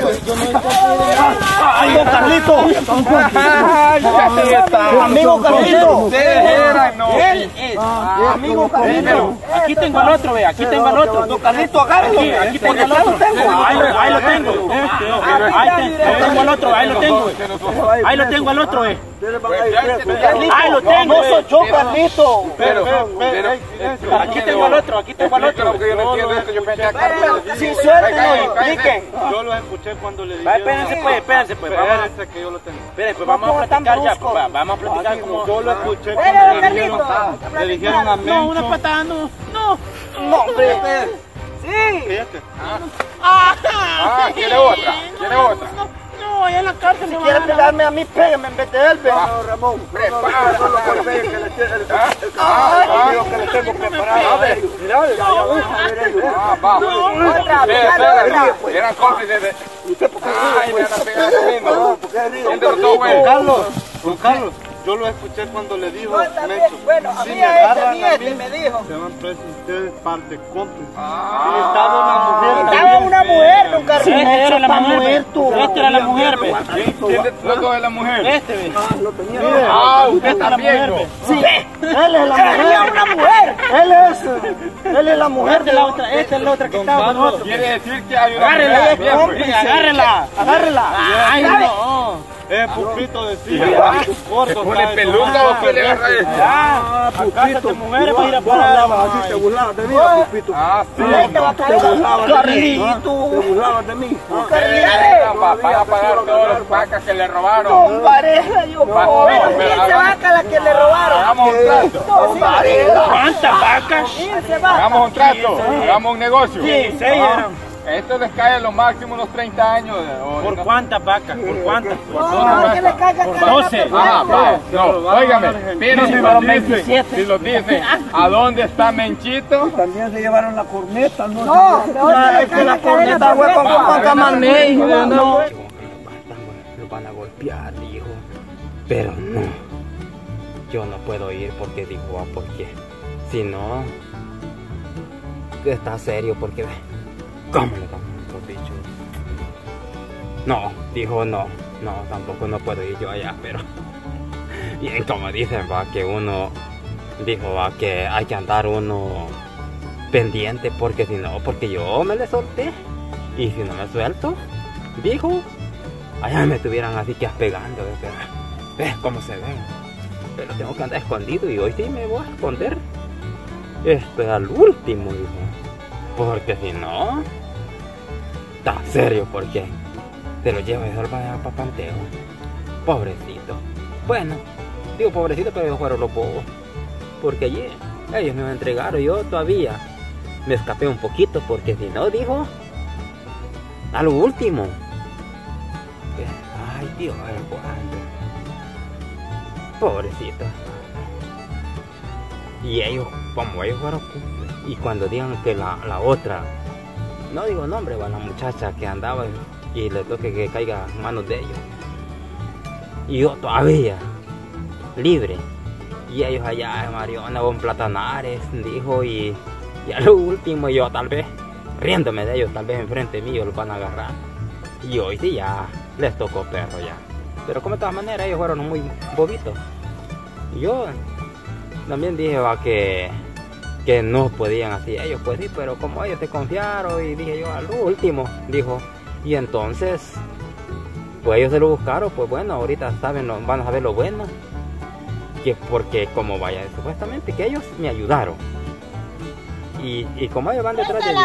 ¡Ay, don Carlito! ¡Amigo Carlito! ¡Amigo Carlito! Aquí tengo el otro, ve, aquí tengo el otro. Carlito, agárrelo. Aquí, tengo el otro. Ahí lo, ahí lo tengo. Ahí te- ahí tengo el otro, ahí lo tengo. Ahí lo tengo el otro, eh. Ahí lo tengo. No soy yo, Carlito. Pero, pero, Aquí tengo el otro, aquí tengo el otro. Sin suerte, no expliquen. Yo lo escuché cuando le dije. espérense pues, espérense pues. Vamos, Espérese que yo lo tengo. espérense, pues vamos a platicar ya. pues, va, Vamos a platicar como... Yo lo escuché cuando le Carlito, dijeron, le dijeron a No, una Mencho. patada, no. No. No, hombre. Fíjate. Ah, ¿quiere otra? ¿Quiere otra? No, allá en la cárcel Si quiere a... pegarme a mí, pégame en vez de él, ve. Ramón, prepara. Ah, va. Espera, espera. Eran cómplices de... Ay, me van a pegar a mí, no. Siéntelo todo, güey. Carlos, don Carlos, yo lo escuché cuando le dijo Mencho. Bueno, a Si mí me a este, agarran a mí este me dijo. se van presos ustedes parte cómplices. Ah. Y estaba una mujer Estaba también. una mujer, don Carlos. Esta era la Está mujer, muerto. Esta era la mujer, ve. ¿Quién de los dos es la mujer? Este, ve. Ah, usted Esta es la también. mujer, ve. Sí, él es la mujer. una mujer. Él es, él es la mujer es la otra, esta es la otra que estaba con nosotros. Quiere decir que hay una Agárrela, mujer también, pues. cómplice, agárrela. Agárrela. Ay, no. Eh, Pupito decía, corto, ¿Pone peluca o qué le agarra esto? Ah, de mujeres para ir a parar. Así te burlabas de mí, Pupito. Ah, sí. Te va a tocar. Carlito. Ustedes van a pagar todas las vacas que le robaron. Pareja, yo Bueno, pero se hagamos- vaca la que le robaron. Hagamos un trato. ¿Cuántas vacas? Hagamos un trato. Hagamos un negocio. Sí, seis eran. Esto les cae a lo máximo unos 30 años. o- ¿Por cuántas vacas? ¿Por cuántas? No, que le caiga Por 12. Ajá, va. No, óigame. Pero si lo dicen, 27. si lo dicen, ¿a dónde está Menchito? También se llevaron la corneta, ¿no? No, es que la corneta fue con Juan Camarney. No. Lo van a golpear, dijo. Pero no. Yo no puedo ir porque dijo, ah, porque si no, está serio porque ¿cómo le? No, dijo no, no, tampoco no puedo ir yo allá, pero bien como dicen va que uno dijo va que hay que andar uno pendiente porque si no, porque yo me le solté y si no me suelto, dijo, allá me estuvieran así que pegando, ¿ves? ¿ves cómo se ven? Pero tengo que andar escondido y hoy sí me voy a esconder. Esto es al último, dijo. Porque si no, está serio, porque se lo lleva y se lo va a dejar para Panteo. Pobrecito. Bueno, digo pobrecito, pero ellos fueron los bobos. Porque allí ellos me entregaron, yo todavía me escapé un poquito, porque si no, dijo, a lo último. Ay, Dios. Pobrecito. Y ellos, como ellos fueron y cuando digan que la, la otra, no digo nombre, va la muchacha que andaba y le toque que caiga manos de ellos. Y yo todavía, libre. Y ellos allá Mariona en Platanares, dijo, y, y a lo último yo tal vez, riéndome de ellos, tal vez enfrente mío los van a agarrar. Y hoy sí ya les tocó perro ya. Pero como de todas maneras ellos fueron muy bobitos. Yo también dije va que, que no podían así ellos, pues sí, pero como ellos se confiaron y dije yo al último, dijo. Y entonces, pues ellos se lo buscaron, pues bueno, ahorita saben, van a saber lo bueno. Que porque como vaya, supuestamente que ellos me ayudaron. Y, y como ellos van detrás de mí.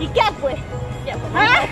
¿Y qué pues? ¿Qué pues? ¿Ah?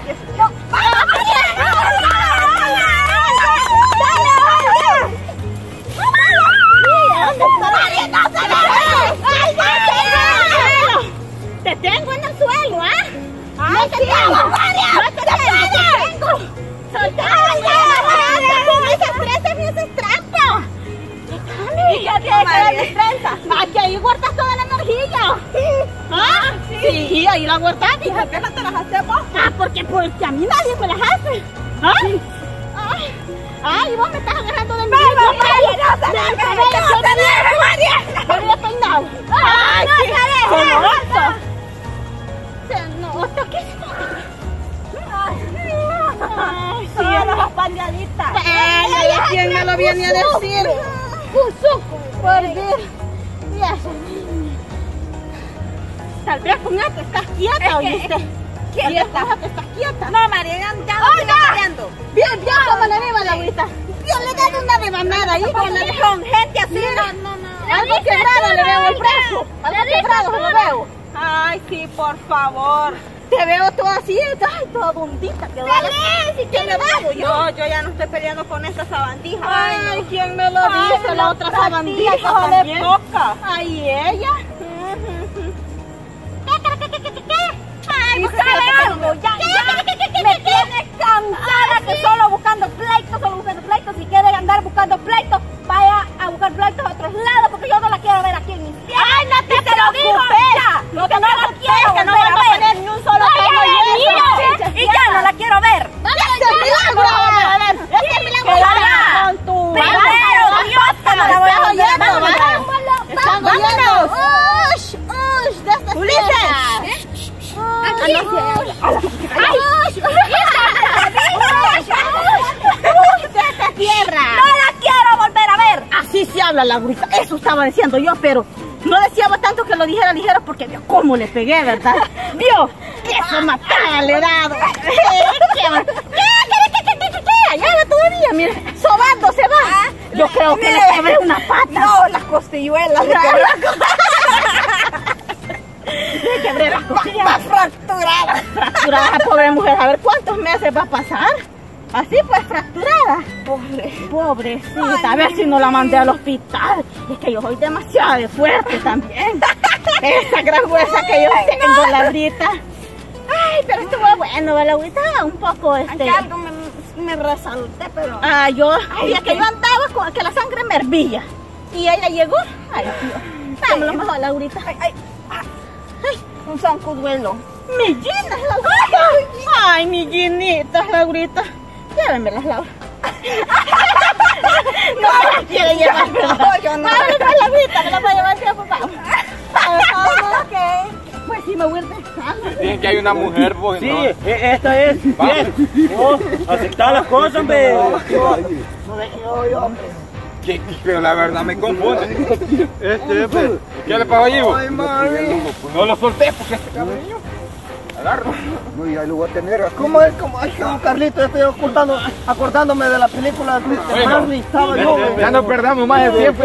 Quién me quieta. ¿Quieta? quieta. No, María, ya, no. Bien, bien, como le viva la agüita. Le una rebanada ahí con, con gente así. No, no, no. Algo quebrado le veo el brazo. Algo quebrado lo veo. Ay, sí, por favor. Te veo todo así, ay, toda bundita. Que ¿Y quién me veo yo? No, yo ya no estoy peleando con esa sabandija. Ay, ¿quién me lo dice? La otra sabandija también. Poca. Ay, ella. Ay, ¿sabe algo? Ya, ya. Me tienes cansada que solo buscando pleitos, solo buscando pleitos. Si quiere andar buscando habla la grita. Eso estaba diciendo yo, pero no deseaba tanto que lo dijera ligero porque vio cómo le pegué, ¿verdad? ¿Vio? Eso mataba le dado. ¿Qué? Allá va todavía, mire. Sobando se va. Yo creo que le quebré una pata. No, las costilluelas. Le quebré las costillas. fracturada. Fracturada, pobre mujer. A ver, ¿cuántos meses va a pasar? Así pues fracturada. Pobre. Pobrecita. a ver si no la mandé al hospital. Es que yo soy demasiado fuerte también. Esa gran huesa que yo tengo, la Laurita. Ay, pero estuvo bueno, la agüita un poco este. algo me, me resalté, pero. Ah, yo. Ay, es que yo andaba con que la sangre me hervía. Y ella llegó. Ay, Dios. Dámelo mejor, Laurita. Ay, ay. Ay, un zancuduelo. ¡Mi Gina, Laurita! ¡Ay, mi Ginita, Laurita! Llévenmelas, Laura. no me las quiere llevar, No, yo no. Ahora no la vista, me la voy a llevar vamos. ok. Pues sí, me voy a. Dicen que hay una mujer, pues. Sí, no. esta es. Bien. Oh, aceptar las cosas, hombre. No deje hoy, hombre. Que, pero la verdad me confunde. Este, este. ¿Qué le pasó a Ivo? Ay, mami. No lo solté porque este cabrón. Agarro. No, ya lo voy a tener. ¿Cómo es? ¿Cómo es? Como Carlito, estoy ocultando, acordándome de la película de Marley. Estaba yo. Ya no perdamos más el tiempo.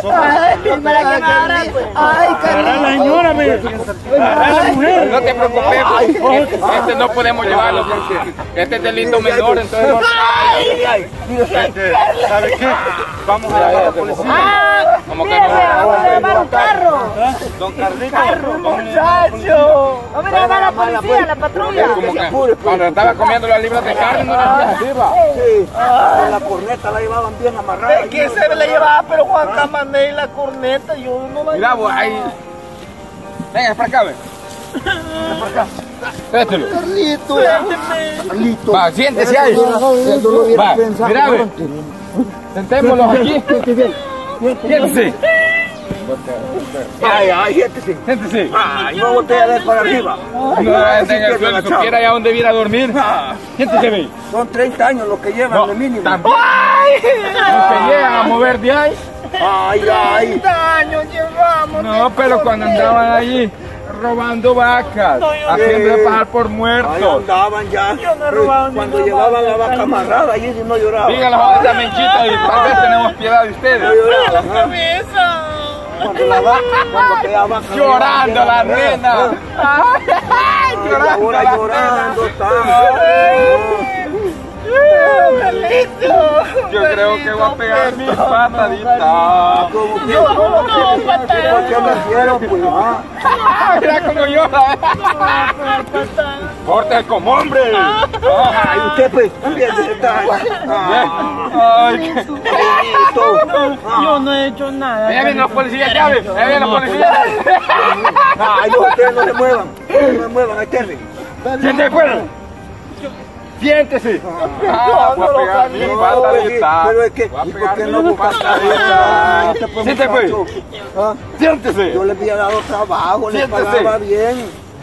Telefoniendo. Carlito, Telefoniemos. Ay, la señora, me. Agarra la mujer. No te preocupes, este, este no podemos llevarlo porque este es delito menor, entonces no. Este, ¿Sabe qué? Vamos a llamar a la policía. Como que no. Vamos a carro. Don Carlito. Carro, muchacho. Vamos a llamar a la policía, a la patrulla. Como que cuando estaba comiendo las libras de carne no era arriba. Sí. La corneta la llevaban bien amarrada. ¿Qué se le llevaba? Pero Juan Camané y la corneta, yo no la Mira, vos ahí. Venga, para acá. Ven para acá. Vételo. Carlito. Carlito. Va, siéntese ahí. Va, mira, ve. Sentémonos aquí. Siéntese. Ay, ay, siéntese. Siéntese. Ay, no botella de para arriba. No tenga el suelo, supiera ya dónde viene a dormir. Siéntese, ve. Son 30 años lo que llevan No, de mínimo. también. ¡Ay, se llegan a mover de ahí. Ay, ay. Daño llevamos. No, pero cuando andaban allí robando vacas, haciéndole pagar por Ahí muertos. andaban ya. Yo no he robado Cuando llevaban la vaca, amarrada, ahí sí no lloraba. Díganle a esa menchita y tal vez tenemos piedad de ustedes. No lloraba. Cabeza. Cuando la vaca, cuando vaca Llorando la nena. Ay, ahora llorando está. Yo creo que voy a pegar mi patadita. Como que, ¿por qué me quiero, pues? Mira cómo llora. Porte como hombre. Ay, usted, pues. Ay, qué-. Yo no he hecho nada. Allá vienen los policías, ya ven. Allá vienen los policías. Ay, no, ustedes no se muevan. No se muevan, ahí terren. ¿Quién te acuerdas? Siéntese. Ah, voy a pegar mi No, patadita. pero es que, Voy a ¿y por qué no pues, Siéntese, pues. Ah, Siéntese. Yo le había dado trabajo, le Siéntese. pagaba bien.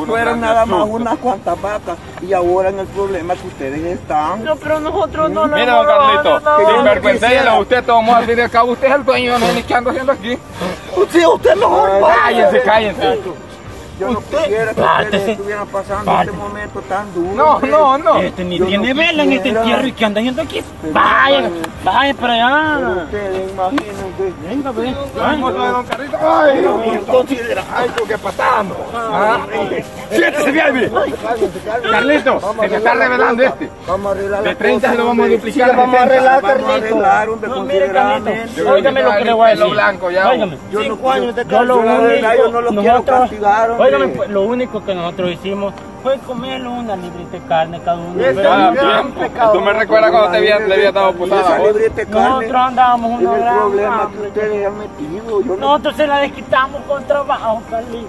no fueron nada más unas cuantas vacas y ahora en el problema que ustedes están. No, pero nosotros no lo Mira, hemos don robado, Carlito, no. no sinvergüenza, quisiera. usted tomó al fin y al cabo, usted es el dueño, no sé ni qué ando haciendo aquí. Sí, usted mejor Cállense, cállense. Yo no quisiera que ustedes estuvieran pasando este momento tan duro. No, no, no. Este ni Yo tiene no vela en este entierro y que anda haciendo aquí. Vaya, vaya para Pero allá. ustedes imagínense. Venga, ve. Vamos, Carlito. Ay. Ay, pasando. Carlito, a se te está revelando este. Vamos a arreglar De las 30 cosas, se lo vamos a duplicar a vamos a 60. arreglar, a Carlito. No, mire. Óigame lo que le voy a decir. blanco ya. Yo no, lo quiero castigar, pues, lo único que nosotros hicimos fue comerle una librita de carne cada uno. Ah, Gran bien. pecado. Tú me recuerdas cuando te había, le había dado putada. Nosotros andábamos una gran problema que ustedes han metido. Yo no Nosotros se la desquitamos con trabajo, Carlito.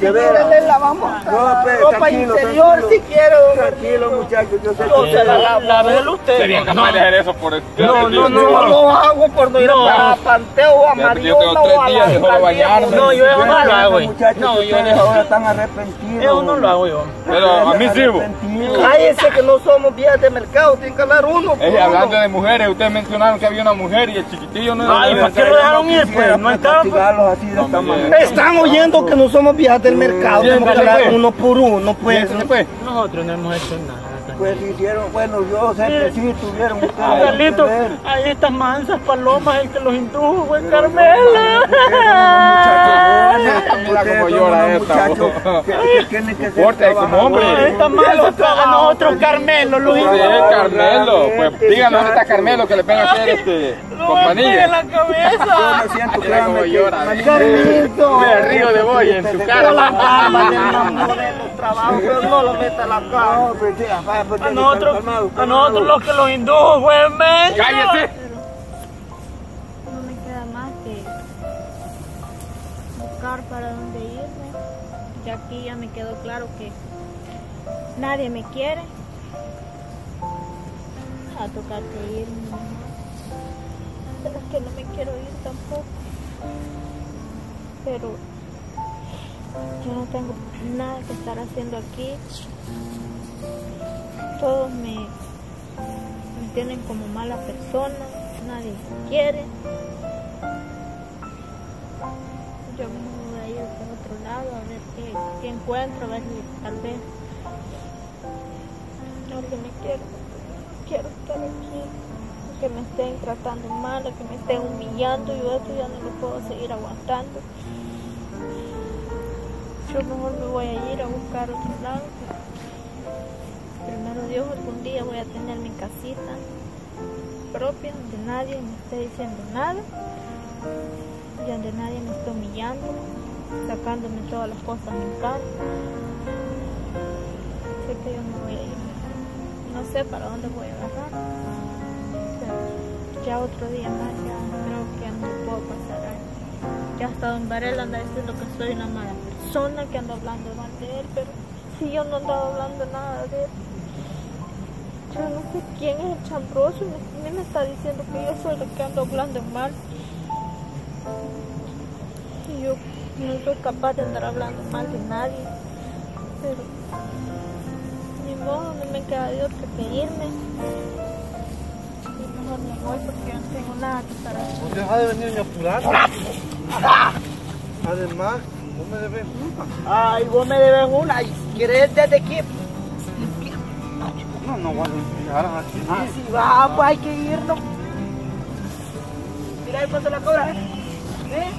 De veras. le lavamos No, pues, ropa interior tranquilo. si quiere, don Tranquilo, muchachos, yo sé Yo que se la. Lávelo usted. Sería capaz de hacer eso por el No, no, no. Yo lo hago por no ir No. a Panteo o a yo Mariona tengo o tres a la bañarme. No, yo eso no lo hago, Esos güey. muchachos No, yo ustedes no. ahora están arrepentidos. Eso no lo hago yo. Pero a mí sirvo. Cállese que no somos vías de mercado, tienen que hablar uno por uno. hablando de mujeres, ustedes mencionaron que había una mujer y el chiquitillo no Ay, era ¿para qué lo dejaron ir, pues? No estaba. pues. castigarlos así de esta manera. Están oyendo que no somos vías del mercado, Bien, tenemos que dale, hablar pues. uno por uno, pues. Pues. Nosotros no hemos hecho nada. Pues hicieron, bueno, yo sé que sí tuvieron ustedes que Carlito, ver. hay estas mansas palomas, el que los indujo fue Carmela. Mira cómo llora esta, vos. que- ser como hombre. Estas mansas a nosotros Carmelo los Sí, indujo. Carmelo. Pues díganos dónde está Carmelo que le venga a hacer este en compañía. la Yo cabeza. me siento Mira cómo llora. Carlito. El río de boy en su Yo la cara. de enamoré de los trabajos, pero no lo meta a la cara. A nosotros, a nosotros los que los indujo fue Mencho. ¡Cállese! No me queda más que buscar para dónde irme. Ya aquí ya me quedó claro que nadie me quiere. A tocar que irme. Pero es que no me quiero ir tampoco. Pero yo no tengo nada que estar haciendo aquí. Todos me, me tienen como mala persona, nadie me quiere. Yo me voy a ir por otro lado a ver qué, qué encuentro, a ver si tal vez alguien me quiere. Quiero estar aquí, que me estén tratando mal, que me estén humillando, yo esto ya no lo puedo seguir aguantando. Yo mejor me voy a ir a buscar otro lado. Dios, algún día voy a tener mi casita propia, donde nadie me esté diciendo nada, y donde nadie me esté humillando, sacándome todas las cosas en cara. Sé que yo me voy a ir. No sé para dónde voy a agarrar. Ya otro día más, ya creo que no puedo pasar ahí. Ya hasta Don Varela anda diciendo que soy una mala persona. que anda hablando mal de él, pero si yo no andaba hablando nada de él. Yo no sé quién es el chambroso y me, me está diciendo que yo soy la que ando hablando mal. Y yo no soy capaz de andar hablando mal de nadie. Pero ni modo, no me queda de otra que irme. Y mejor me voy porque yo no tengo nada que estar haciendo. Deja de venirme a apurar. Además, no me debes una. Ay, vos me debes una. Quieres desde aquí. No, a limpiar así. Así va, pues hay que irnos. Mira ahí cuánto la cobra. ¿Eh?